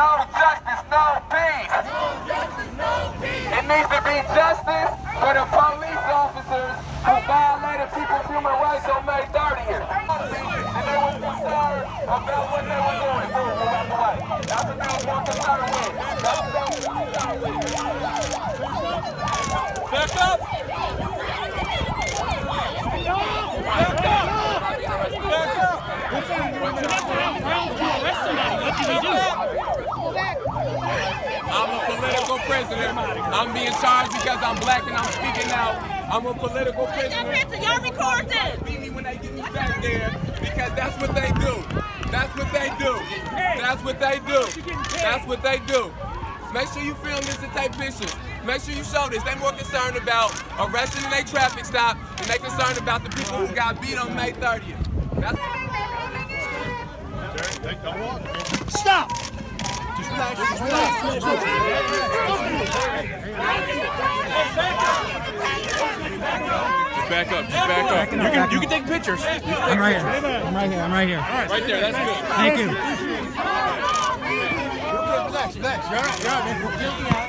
No justice, no peace. It needs to be justice for the police officers who violated people's human rights on May 30th. And they were concerned about what they were doing. Boom, move out the way. That's what they were concerned with. Back up! I'm a political prisoner. I'm being charged because I'm black and I'm speaking out. I'm a political prisoner. Y'all record this. Beat me when they get me back there because that's what they do. That's what they do. That's what they do. That's what they do. Make sure you film this and take pictures. Make sure you show this. They more concerned about arresting in a traffic stop and they concerned about the people who got beat on May 30th. That's Stop! Back up. Just back up. You can, you can take pictures. I'm right here. I'm right here. I'm right here. Right there. That's good. Thank you. Relax, relax. You're all right, you're all right. We're guilty out.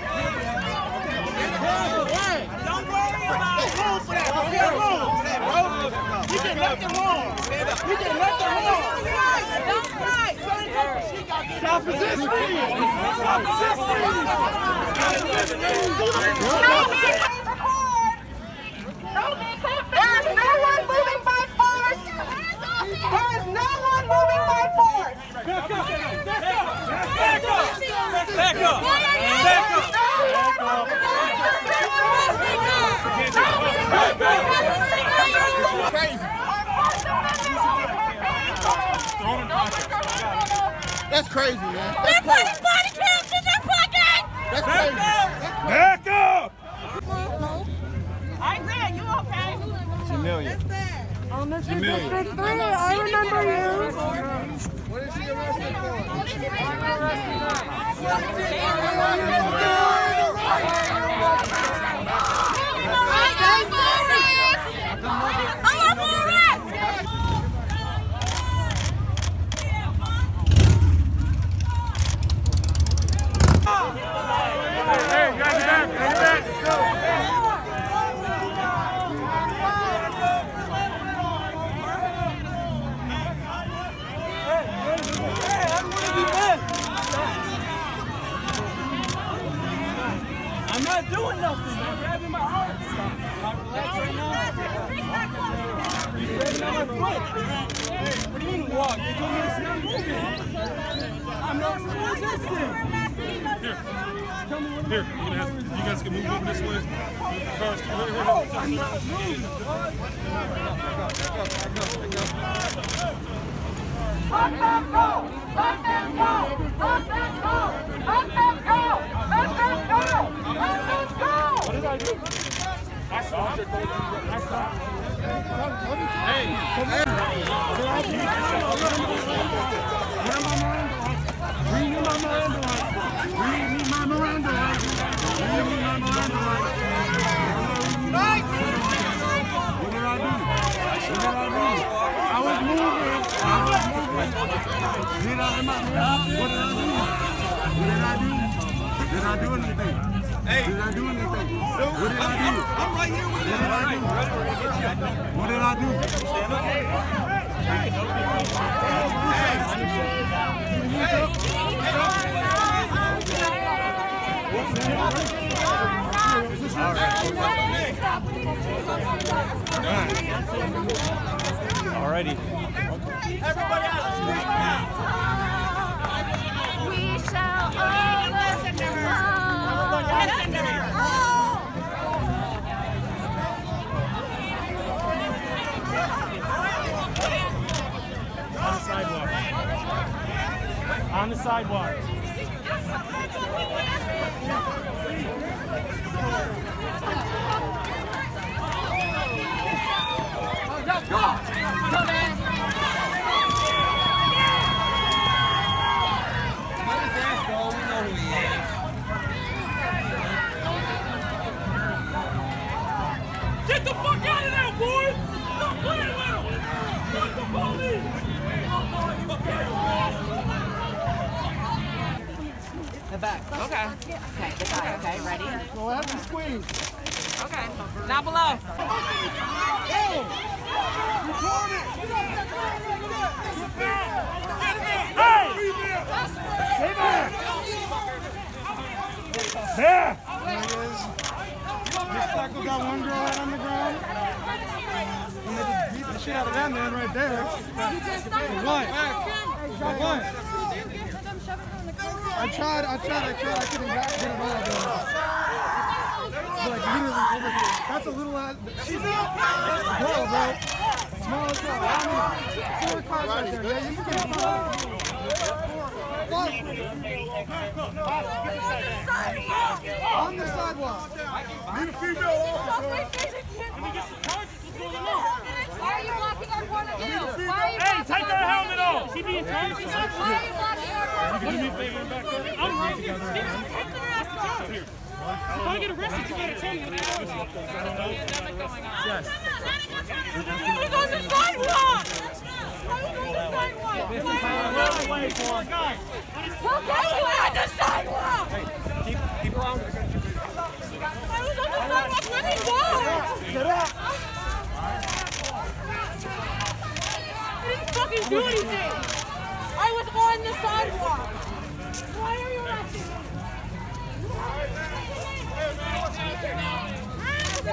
Don't worry about it. Room for that, bro. We got room for that, bro. You did nothing wrong. You did nothing wrong. Don't fight. Stop resisting. There is no one moving by force. There is no one moving by force. Back up. Back up. Back up. That's crazy, man. They're That's putting crazy. body cams in their pocket. That's crazy. Back up. Isaiah, you okay? Jamilian. Oh, Mr. District 3, I remember you. What is he arrested for? I'm up for arrest. I'm not doing nothing. I'm grabbing my arm. Relax right now. You grabbing on my foot. What do you mean walk? You told me to moving. I'm not me what Here, you, gonna have, you guys can move over this way. The cars. Oh, I'm not moving. Let them go! Let them go! Let them go! Let them go! Let them go! Let them go! What did I do? I stopped. I stopped. Did I do? What did I do? Did I do anything? Hey. Did I do anything? What did I do? I'm right here with you. What did I do? What did I do? Alrighty. We On the sidewalk. Get the fuck out of there, boys! Stop playing with them! Fuck the police! The back. Okay. Okay, the guy. Okay, ready? Go ahead and squeeze. Okay. Not below. There it is. This tackle got one girl out on the ground. And they just beat the shit out of that man right there. For what? For what? I tried, I tried, I tried, I couldn't get get it all, bro. Like literally over here. That's a little ass. She's bro, bro. Small as hell. I mean, four cars right there. Yeah, you can get it all. Fuck. On the sidewalk. Need a female officer. Let me get some charges, what's going Why Hey, take that helmet off. She being charged. Why are you blocking our point of view? I'm right here. If I get arrested, you gotta tell me what was. Yes. Who's on the sidewalk? On the sidewalk? Wait, poor guy. We'll get you on the do anything. I was on the sidewalk. Why are you arresting?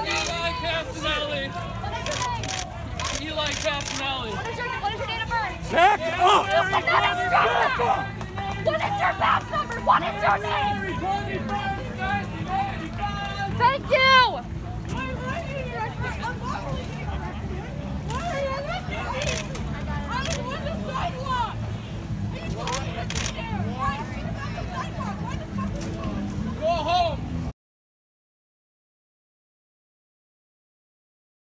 Eli Castanelli. Eli Castanelli. What is your, name? what is your date of birth? Back up! Back up! What is your back number? What is your name? Thank you!